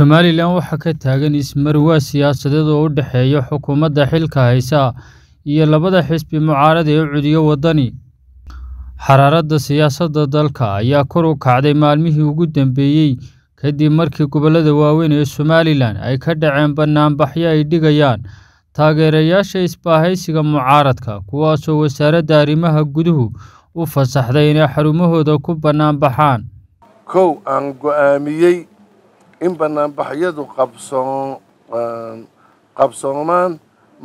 Somalilan waxaa ka taagan ismarwaa siyaasadeed oo u dhexeeya xukuumadda xilka haysa iyo labada xisbi mucaarada ee cudurka waddani. Xaraaradda siyaasadda dalka ayaa kor u kacday maalmihii ugu dambeeyay kadib markii gobollada waaweyn ee Somalilan ay ka dhaceen bannaanbaxyo ay dhigayaan taageerayaasha isbahaysiga mucaaradka, kuwaasoo wasaaradda arrimaha guduhu u fasaxday inay xarumahooda ku bannaanbaxaan. kow aan go'aamiyey in bannaanbaxyadu qabsoomaan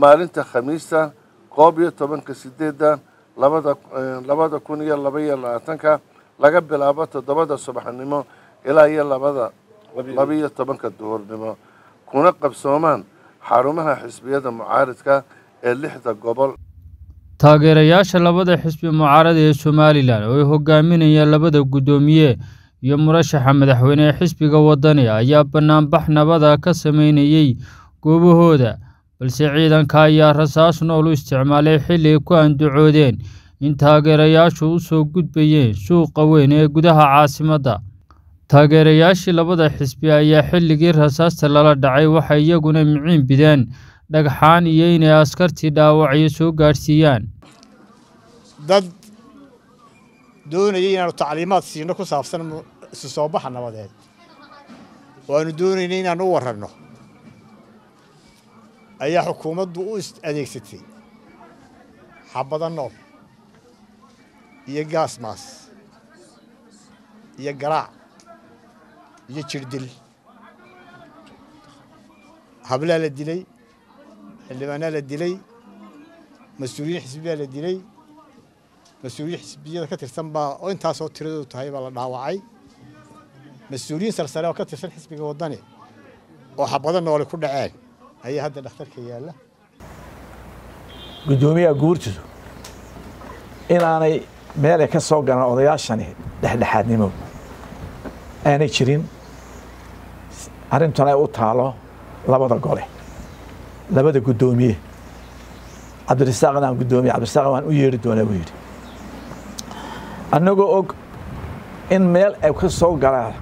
maalinta khamiista koob iyo tobanka sideedda labada kun iyo labaiyo labaatanka laga bilaabo toddobada subaxnimo ilaa iyo labada labaiyo tobanka duhurnimo. Kuna qabsoomaan xarumaha xisbiyada mucaaradka ee lixda gobol. Taageerayaasha labada xisbi mucaarada ee Somalilan oo ay hogaaminayaan labada guddoomiye iyo murashaxa madaxweyne ee xisbiga waddani ayaa bannaanbax nabada ka sameynayay goobahooda balse ciidanka ayaa rasaas nool u isticmaalay xilli ay ku andacoodeen. In taageerayaashu u soo gudbayeen suuqa weyn ee gudaha caasimadda taageerayaashii labada xisbi ayaa xilligii rasaasta lala dhacay waxay iyaguna miciin bideen dhagxaan iyo inay askartii dhaawacyo soo gaadhsiiyaan doonayay inaanu tacliimaad siino ku saabsan isu soo baxa nabadeed. Waanu doonaynay inaanu u warranno. Ayaa xukuumaddu u adeegsatay. Xabado nool iyo gaasmaas iyo garaac. Iyo jirdil. Hablaa la dilay. Xildhibaanaa la dilay. Mas'uuliyiin xisbiyaa la dilay mas'uuliyiin xisbiyada ka tirsan baa oo intaasoo tiradoodu tahay baa la dhaawacay. Mas'uuliyiin sarsare oo ka tirsan xisbiga waddani oo xabado noole ku dhaceen ayaa hadda dhakhtarka yaalla. Guddoomiyaha guurtidu inaanay meelay ka soo galaan odayaashani dhexdhexaadnimo. Aanay jirin arrintuna ay u taalo labada gole labada guddoomiye cabdirasaaqna aan guddoomiye cabdirasaaq waan u yeeri doonaa buu yidhi annagoo og in meel ay ka soo galaan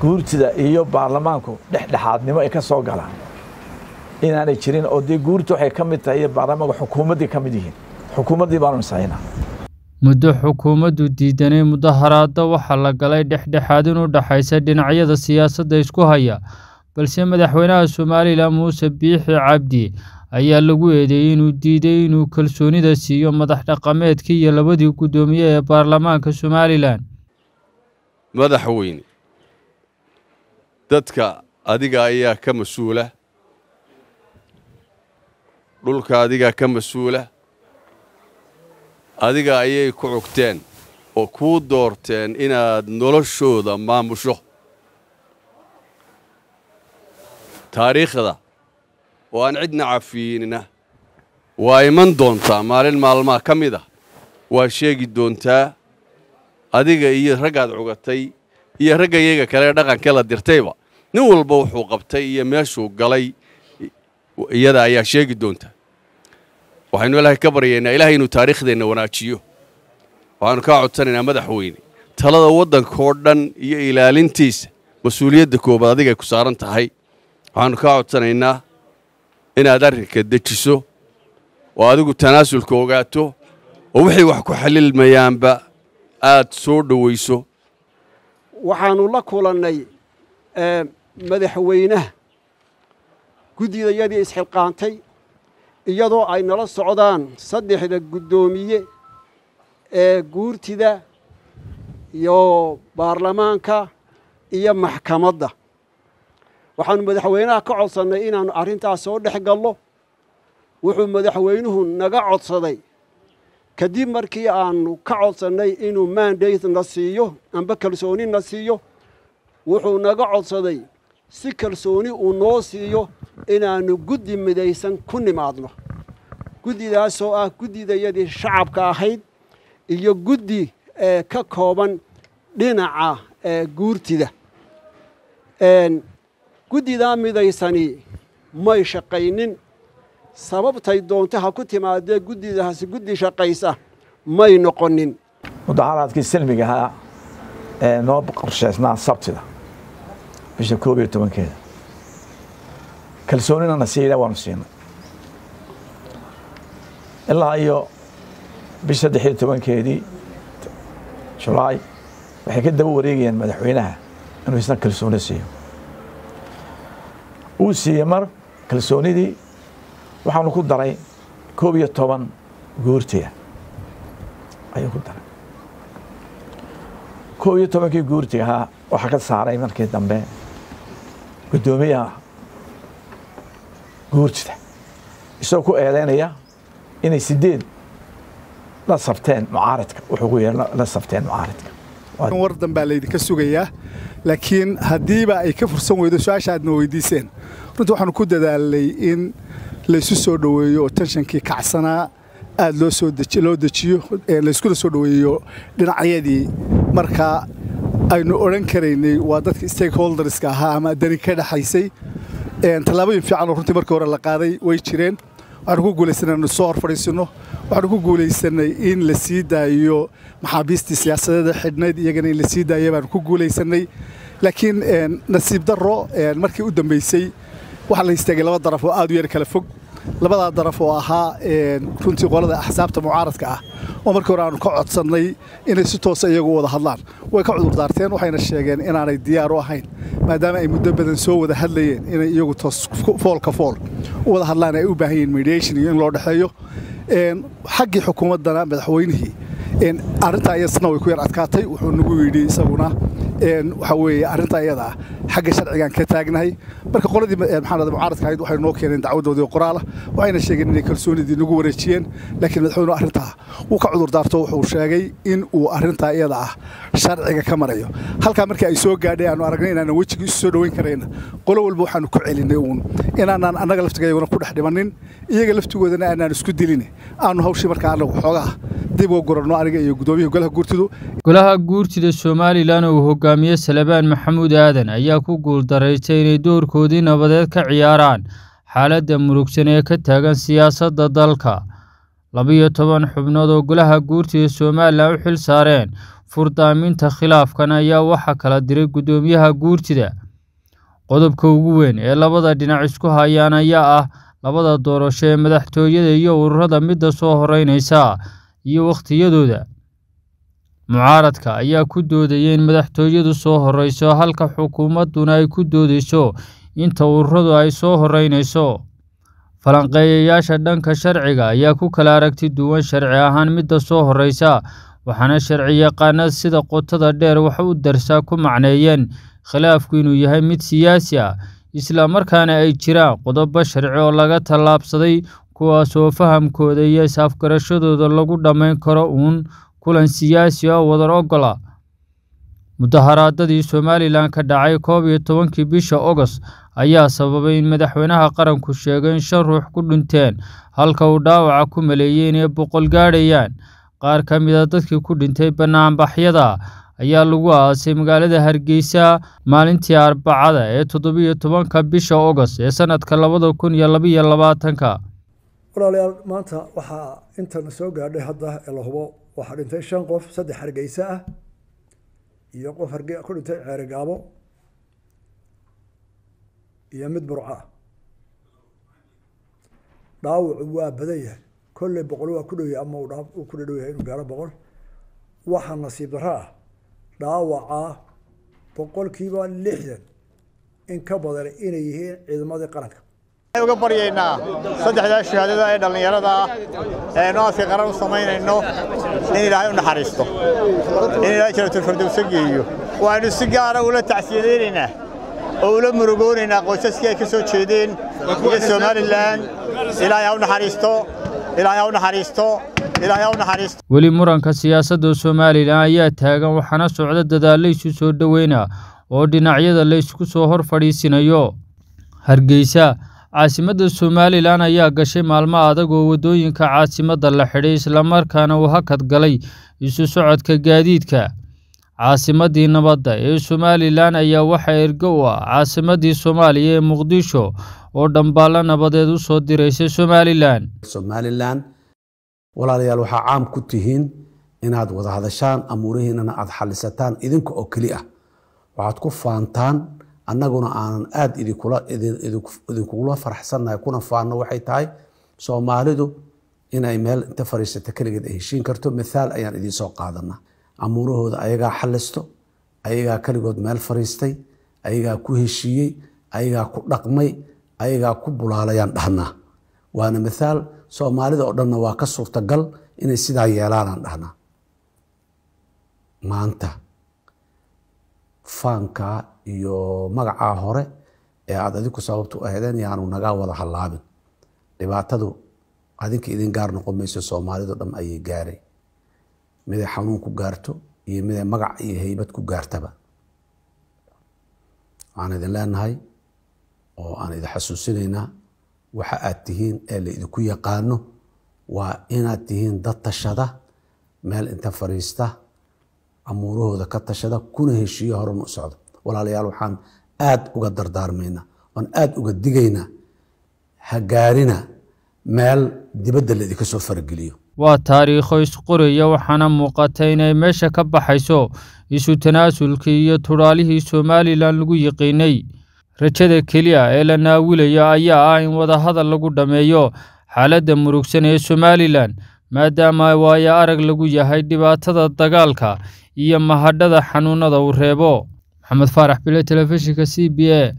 guurtida iyo baarlamaanku dhexdhexaadnimo ay ka soo galaan inaanay jirin oo dee guurta waxay ka mid tahay iyo baarlamaanku xukuumaddii ka mid yihiin. Xukuumaddii baanu isaynaa muddo xukuumaddu diidanay mudaharaadda waxaa la galay dhexdhexaadin u dhaxaysa dhinacyada siyaasadda isku haya balse madaxweynaha somalilan muuse biixi cabdi ayaa lagu eedeeyey inuu diiday inuu kalsoonida siiyo madax dhaqameedkii iyo labadii guddoomiye ee baarlamaanka somalilan madaxweyne dadka adiga ayaa ka mas'uula. Dhulka adigaa ka mas'uula. Adiga ayay ku cugteen oo kuu doorteen inaad noloshooda maamusho. Taariikhda oo aan cidna cafiinina. Waa iman doontaa maalin maalmaha ka mid ah. Waa sheegi doontaa adiga iyo raggaad cugatay iyo ragga iyaga kale dhaqanka la dirtayba. Nin walba wuxuu qabtay iyo meeshuu galay. Iyada ayaa sheegi doontaa waxaynu ilaahay ka baryaynaa ilaahay inuu taariikhdeenna wanaajiyo. Waxaanu kaa codsanaynaa madaxweyne. Talada waddankoo dhan iyo ilaalintiisa mas'uuliyadda koobaad adigay ku saaran tahay. Waxaanu kaa codsanaynaa inaad arrinka dejiso oo adigu tanaasulka ogaato oo wixii wax ku xalilmayaanba aad soo dhowayso waxaannu la kulannay madaxweynaha. Guddidayadii isxilqaantay iyadoo ay nala socdaan saddexda guddoomiye ee guurtida iyo baarlamaanka iyo maxkamadda waxaannu madaxweynaha ka codsannay inaannu arrintaas soo dhex gallo. Wuxuu madaxweynuhu naga codsaday. Kadib markii aannu ka codsannay inuu mandate na siiyo amba kalsooni na siiyo wuxuu naga codsaday si kalsooni uu noo siiyo inaannu guddi midaysan ku nimaadno. Guddidaasoo ah guddidayadii shacabka ahayd iyo guddi ka kooban dhinaca guurtida guddidaa midaysani may shaqaynin. Sababtay doonto ha ku timaadee guddidaasi guddi shaqaysa may noqonin. Mudaharaadkii silmiga ahaa ee noo qorshaysnaa sabtida bisha koob iyo tobankeeda. Kalsoonina na waanu siinay. Ilaa iyo bisha saddex iyo tobankeedii julaay waxay ka daba wareegayaan madaxweynaha inuu isna kalsooni siiyo uu siiyey mar kalsoonidii waxaanu ku daray koob iyo toban guurtiga ayuu ku daray. Koob iyo tobankii guurtiga ahaa waxaa ka saaray markii dambe guddoomiyaha guurtida. Isagoo ku eedeynaya inay sideed la sabteen mucaaradka wuxuu ku yeer la sabteen mucaaradka war danbaa laydinka sugayaa. Laakiin haddiiba ay ka fursan weydo su'aasha aadna weydiiseen runtii waxaanu ku dadaalnay in laysu soo dhoweeyo oo tenshankii kacsanaa aad loo dejiyo layskula soo dhoweeyo dhinacyadii. Marka aynu odhan karaynay waa dadka stakeholderska ahaa ama dani ka dhexaysay tallaabooyin fiicanoo runtii markii hore la qaaday way jireen waxaanu ku guulaysanay inu soo hor fadhiisinno waxaanu ku guulaysanay in la sii daayo maxaabiistii siyaasadeeda xidhnayd iyagana in la sii daaya baanu ku guulaysanay laakiin nasiib darro markii u dambaysay waxaa la istaagay laba daraf oo aad u yar kala fog. Labadaa daraf oo ahaa runtii qolada axsaabta mucaaradka ah oo markii hore aanu ka codsannay inay si toosa iyagu u wada hadlaan. Way ka cudurdaarteen waxayna sheegeen inaanay diyaar u ahayn maadaama ay muddo badan soo wada hadlayeen inay iyagu toos foolka fool u wada hadlaan ay u baahan yihiin mediation iyo in loo dhexeeyo xaggii xukuumaddana madaxweynihii arrintaa iyasna way ku yar adkaatay wuxuu nagu yidhi isaguna waxa weeye arrintaa iyada ah xagga sharcigan ka taagnahay. Marka qoladii maxaa mucaaradka ahayd waxay noo keeneen dacwadoodii oo qoraala waxayna sheegeen inay kalsoonidii nagu wareejiyeen. Laakiin madaxweynuhu arrintaa wuu ka cudur daarto wuxuu sheegay in uu arrintaa iyada ah sharciga ka marayo. Halkaa markii ay soo gaadhay aanu aragnay inaanan wejigii isu soo dhoweyn karayna qolo walba waxaanu ku celinay uun inaanaan annaga laftigayaguna ku dhex dhimanin iyaga laftigoodana aanaan isku dilin. Aanu hawshii markaa annagu xoogaa dib uga guranno aniga iyo guddoomiyaha golaha guurtidu. Golaha guurtida somalilan uu hogaamiye salebaan maxamuud aadan ayaa ku guuldaraystay inay doorkoodii nabadeed ka ciyaaraan xaaladda murugsan ee ka taagan siyaasadda dalka. Labiyo toban xubnood oo golaha guurtida somalilan u xil saareen furdaaminta khilaafkan ayaa waxaa kala diray guddoomiyaha guurtida. Qodobka ugu weyn ee labada dhinac isku hayaan ayaa ah labada doorasho ee madaxtooyada iyo ururada midda soo horeynaysa iyo wakhtiyadooda mucaaradka ayaa ku doodaya in madaxtooyadu soo horeyso halka xukuumadduna ay ku doodeyso inta ururadu ay soo horeynayso falanqeeyayaasha dhanka sharciga ayaa ku kala aragti duwan sharci ahaan midda soo horeysa waxaana sharci yaqaanad sida qotada dheer wax u darsaa ku macneeyeen khilaafku inuu yahay mid siyaasi ah isla markaana ay jiraan qodobo sharci oo laga tallaabsaday kuwaas oo fahamkooda iyo is-afgarashadooda lagu dhammayn karo uun kulan siyaasi oo wadar ogola mudaharaadadii somalilan ka dhacay koob iyo tobankii bisha ogost ayaa sababay in madaxweynaha qaranku sheegay in shan ruux ku dhinteen halka uu dhaawaca ku maleeyey inay boqol gaadhayaan. Qaar ka mid a dadkii ku dhintay banaanbaxyada ayaa lagu aasay magaalada hargeysa maalintii arbacada ee toddobiyo tobanka bisha ogost ee sanadka labada kun iyo labaiyo labaatanka walaalayaal maanta waxaa intana soo gaadhay hadda ee la hubo. Waxaa dhintay shan qof saddex hargeysa ah iyo qof harge ku dhintay ceerigaabo iyo mid burco. Dhaawacu waa badan yahay. Kolley boqol waa ku dhow yahay ama uu ku dhadhow yahay inuu gaaro boqol. Waxaa nasiib darro ah dhaawaca boqolkiiba lixdan in ka badan inay yihiin ciidamadii qaranka uga baryaynaa saddexdaa shahaadada ee dhallinyarada ah ee nooaskii qaran u samaynayno in ilaahay u naxariisto in ilaahay jaratulfardowsa geeyo waxaynu si gaara ula tacsiyadaynaynaa oo ula murugoonaynaa qoysaskii ay ka soo jeedeen iyo somalilan ilaahay ha u naxariisto ilaahay ha u naxariisto weli muranka siyaasadda somalilan ayaa taagan waxaana socda dadaalla isu soo dhoweyna oo dhinacyada la ysku soo hor fadhiisinayo hargeysa caasimadda somalilan ayaa gashay maalmo adag oo waddooyinka caasimadda la xidhay islamarkaana uu hakad galay isu socodka gaadiidka. Caasimaddii nabadda ee somalilan ayaa waxaa ergo u ah caasimaddii soomaaliya ee muqdisho oo dhambaallo nabadeed u soo diraysay somalilan. Somalilan walaalayaal waxaa caam ku tihiin inaad wada hadashaan amuurihiinana aad xalisataan idinka oo keli ah. Waxaad ku faantaan annaguna aanan aada idinkugula faraxsannahay kuna faanno waxay tahay soomaalidu inay meel inta fadhiisata keligeed ay heshiin karto mithaal ayaan idiinsoo qaadana amuurahooda ayagaa xalisto ayagaa keligood meel fadhiistay ayagaa ku heshiiyey ayagaa ku dhaqmay ayagaa ku bulaalayaan dhahnaa. Waana mithaal soomaalida oo dhanna waa ka suurtagal inay sidaa yeelaanaan dhahnaa. Maanta faankaa iyo magacaa hore ee aada adinku sababtu ahaydeen yaanu nagaa wada hallaabin. Dhibaatadu adinka idin gaar noqon mayso soomaalido dham ayay gaaray. Miday xanuun ku gaarto iyo miday magac iyo heybad ku gaartaba. Waxaan idin leenahay oo aan idin xasuusinaynaa waxa aad tihiin ee la idinku yaqaano waa inaad tihiin dad tashada meel inta fadhiista amuurahooda ka tashada kuna heshiiyo horena u socdo. Walaalayaal waxaan aada uga dardaarmaynaa oon aada uga digaynaa ha gaarina meel dibadda la idinka soo farageliyo waa taariikho isqoraya waxaana muuqata inay meesha ka baxayso isu tanaasulkii iyo tudhaalihii somalilan lagu yiqiinay rajada keliya ee la naawilaya ayaa ah in wadahadal lagu dhammeeyo xaaladda murugsan ee somalilan maadaama waayo arag lagu yahay dhibaatada dagaalka iyo mahadhada xanuunada uu reebo. Maxamed faarax bile telefishinka c b a